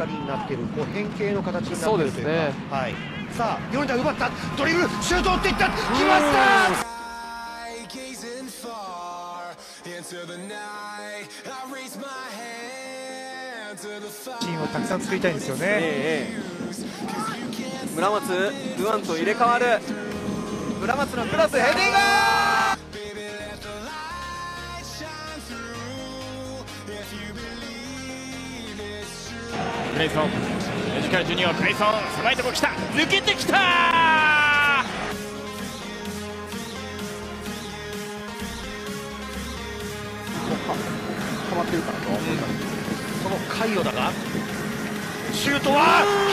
光になっているこう変形の形になっているというか。そうですね。はい、さあ米田奪った。ドリブルシュート打っていった。来ました.シーンをたくさん作りたいんですよね。ええ村松ルアンと入れ替わる。村松のクラスヘディングレイソンエジカルジュニアクレイソン狭いとこ来た。抜けてきた！ハマってるかなとは思いますそのカイオだがシュートは